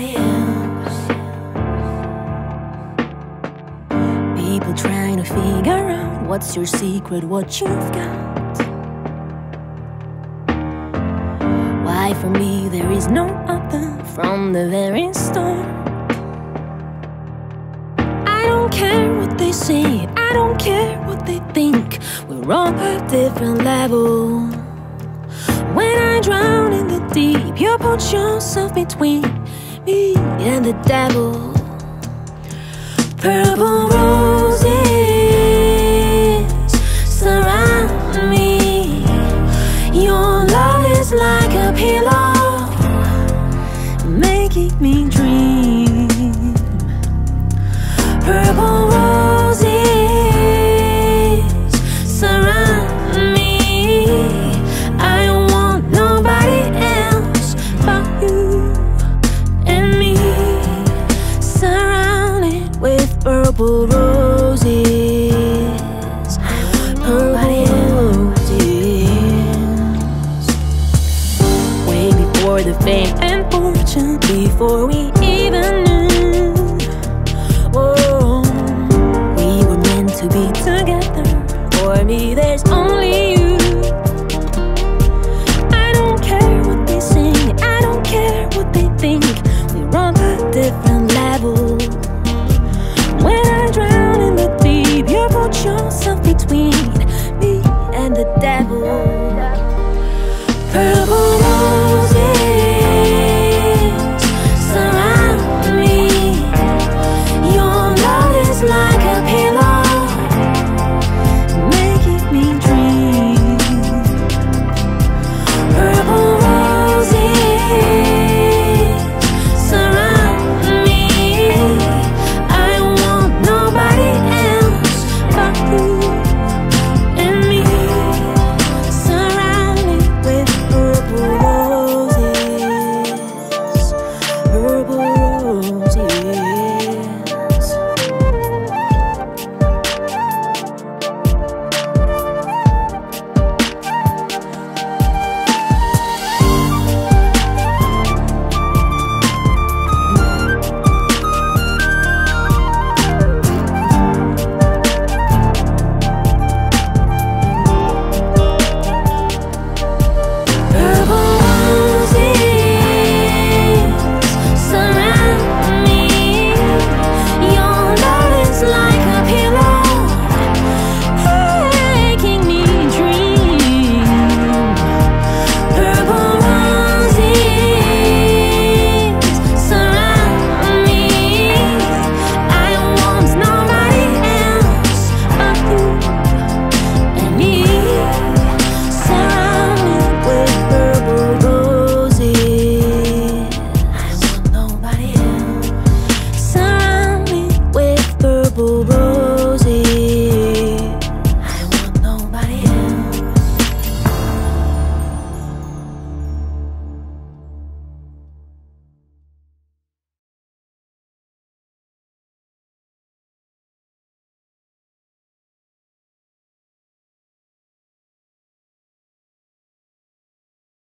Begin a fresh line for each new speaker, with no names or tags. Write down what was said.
nobody else. People trying to figure out what's your secret, what you've got. Why, for me, there is no other from the very start. I don't care what they say, I don't care what they think. We're on a different level. When I drown in the deep, you put yourself between me and the devil. Purple roses purple roses. Purple roses. Way before the fame and fortune, before we even knew. Whoa, we were meant to be